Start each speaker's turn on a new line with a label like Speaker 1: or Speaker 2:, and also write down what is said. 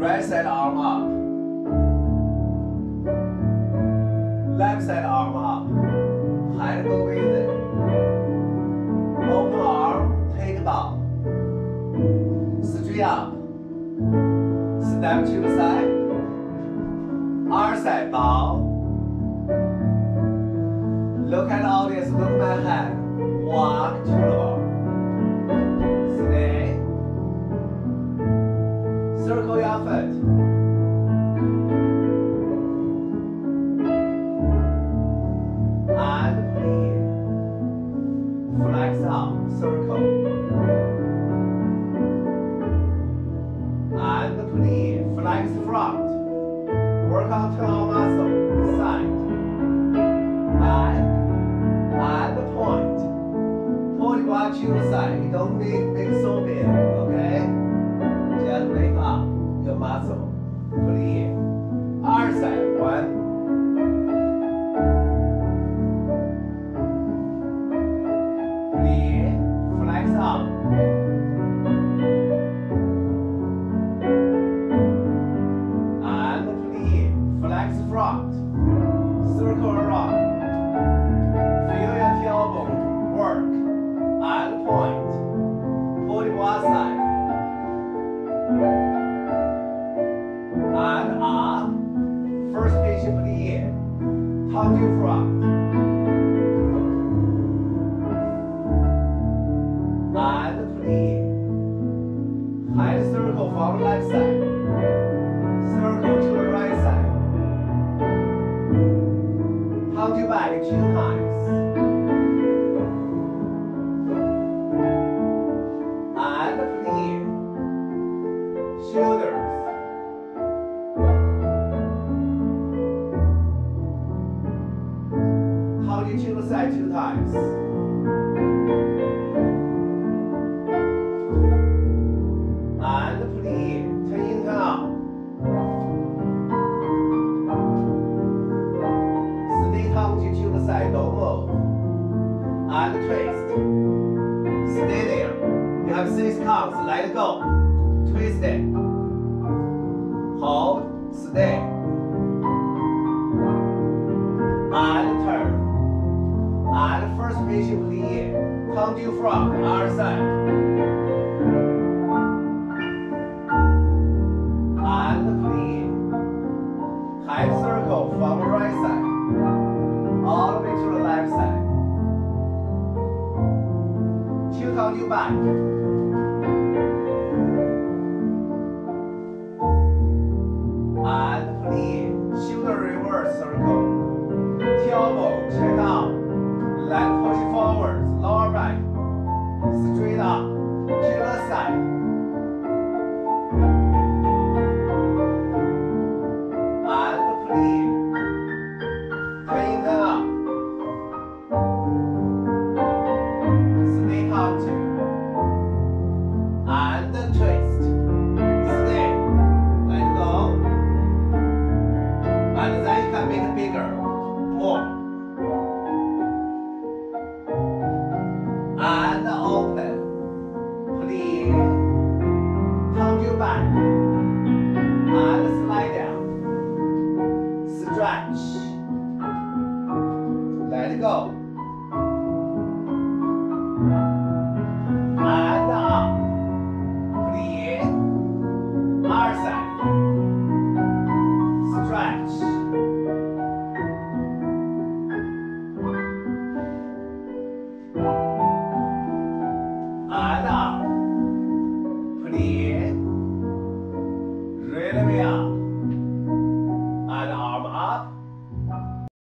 Speaker 1: Right side arm up. Left side arm up. 还是够位置。Open arm, take down. Straight up. Step to the side. Arm side bow. Look at the audience, look my hand. And clear. Flex front. Work on tail muscle. Tendu to front. And clear. High circle from left side. Circle to the right side. Tendu to back two. Tendu to the side two times. And. Turn in. Stay don't move. And twist. Stay there. You have six counts. Let go. Twist it. Hold. Stay. Come to front. our side. And clear. High circle from the right side. All the way to the left side. Tilt on your back. And I